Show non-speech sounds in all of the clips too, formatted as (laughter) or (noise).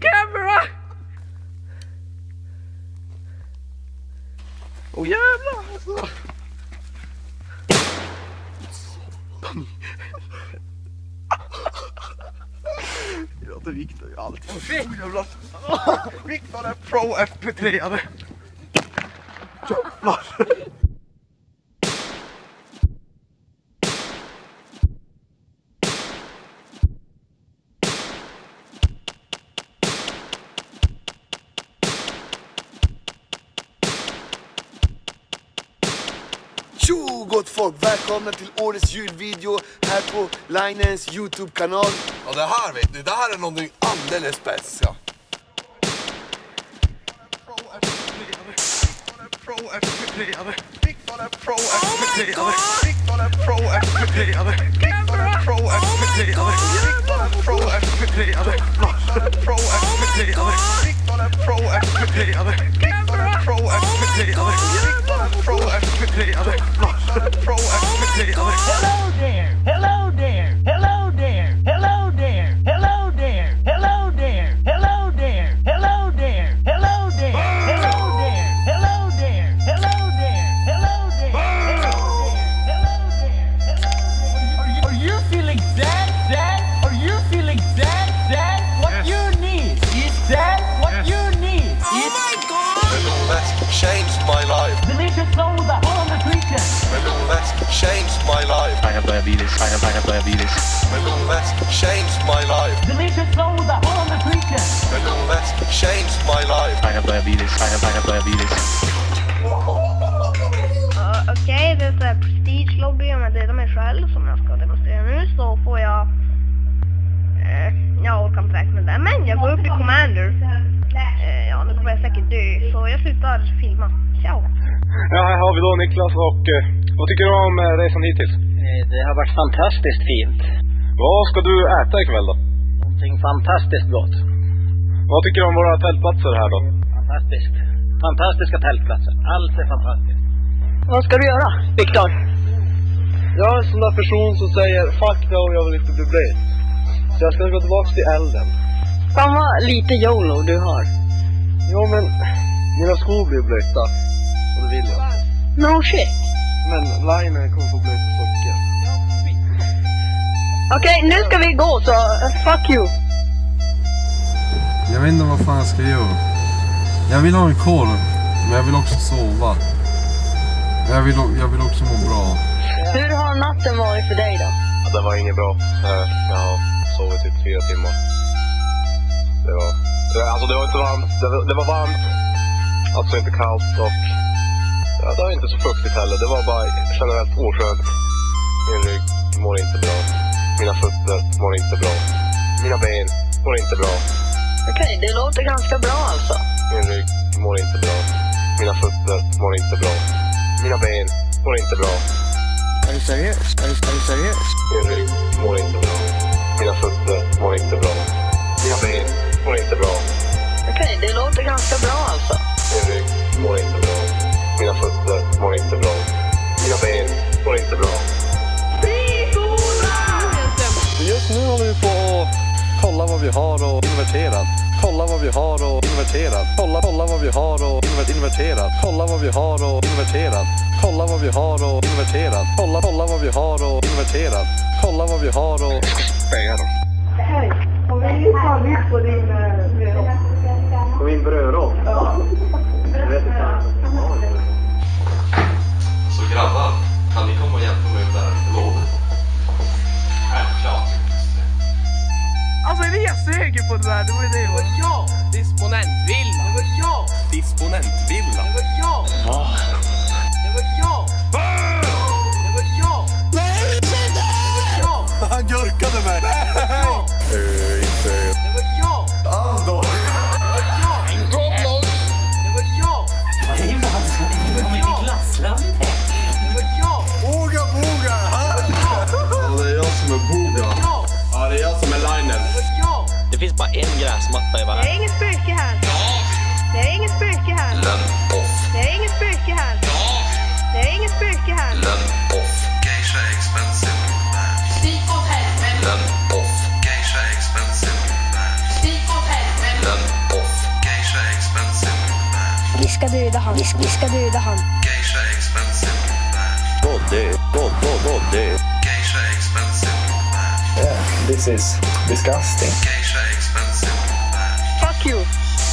Camera! Åh oh, jävlar alltså! Det låter Viktor ju alltid. Viktor är pro FP3-are! Jävlar! Tjo gott folk! Välkomna till årets julvideo här på Linens Youtube-kanal. Ja det här vet ni, det här är någonting alldeles speciellt. Pro FP3-are! Viktor feeling dead, dead, or you feeling dead, dead, what yes. you need is dead, what yes. you need oh is oh my God! Metal Mask changed my life. Delicious soul soda on the creature. Metal Mask changed my life. I have diabetes, I have, I have diabetes. Metal Mask changed my life. Delicious soul soda on the creature. Metal Mask changed my life. I have diabetes, I have, I have diabetes. (laughs) Okej, det är så här prestige lobby om jag dejtar mig själv som jag ska demonstrera nu så får jag... Eh, jag orkar inte räkna det, men jag går upp i commander. Eh, ja, nu kommer jag säkert dö, så jag slutar filma. Ciao! Ja, här har vi då Niklas och eh, vad tycker du om eh, resan hittills? Det har varit fantastiskt fint. Vad ska du äta ikväll då? Någonting fantastiskt gott. Vad tycker du om våra tältplatser här då? Fantastiskt. Fantastiska tältplatser. Allt är fantastiskt. Vad ska du göra, Viktor? Jag är en sån där person som säger fuck no, jag vill inte bli blöt. Så jag ska gå tillbaks till elden. Fan vad lite YOLO du har. Jo men, mina skor blir blöta. Och det vill jag inte. No shit. Men linen kommer få blöta socker. Okej, nu ska vi gå så uh, fuck you. Jag vet inte vad fan jag ska göra. Jag vill ha en korv, men jag vill också sova. Jag vill, jag vill också må bra. Hur har natten varit för dig då? Ja, det var inget bra. Eh, Jag har sovit i fyra timmar. Det var, alltså det var inte varmt. Det var, det var varmt. Alltså inte kallt och ja, det var inte så fuktigt heller. Det var bara generellt oskönt. Min rygg mår inte bra. Mina fötter mår inte bra. Mina ben mår inte bra. Okej, det låter ganska bra alltså. Min rygg mår inte bra. Mina fötter mår inte bra. Mina ben mår inte bra. Är du seriös? Är du, är du seriös? Min rygg mår inte bra. Mina fötter mår inte bra. Mina ben mår inte bra. Okej, det låter ganska bra alltså. Min rygg mår inte bra. Mina fötter mår inte bra. Mina ben mår inte bra. Just nu håller vi på att kolla vad vi har och inverterat. Kolla vad vi har och inverterat. Kolla, kolla vad vi har och inver- inverterat. Kolla vad vi har och inverterat. Kolla vad vi har och inverterat. Kolla, kolla vad vi har och inverterat. Kolla vad vi har och... Spängar dem. På min brödrost? Ja. Jag vet ska döda han. Vi ska, vi ska döda han. Geisha expensive. Body, body, body. Geisha expensive. Yeah, this is disgusting. Geisha expensive. Fuck you!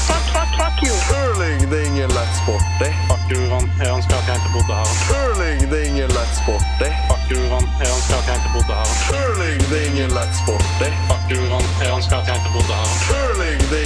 Fuck, fuck, fuck you! Curling, det är ingen lätt sport det. Fuck gruvan. Jag önskar att jag inte bodde här. Curling, det är ingen lätt sport det. Fuck gruvan. Jag önskar att jag inte bodde här. Curling, det är ingen lätt sport det. Fuck gruvan. Jag önskar att jag inte bodde här. Curling, det är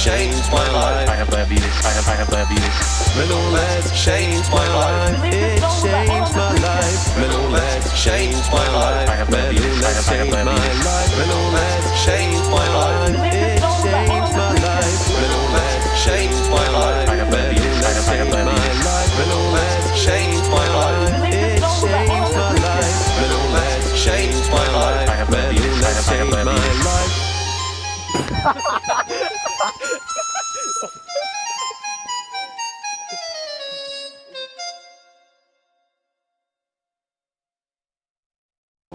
changed my life. I have diabetes. I have I have diabetes. Changed my life. It changed my life. Menolette changed my life. I have diabetes. I have I have diabetes. Changed my life. It changed my life. Menolette changed my life. I have diabetes. I have I have diabetes. Changed my life. It changed my life. Menolette changed my life. I have diabetes. I have I have diabetes. Ha ha ha!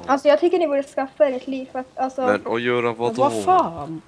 Alltså jag tycker ni borde skaffa er ett liv för att alltså... Men och göra vad då? Vad fan?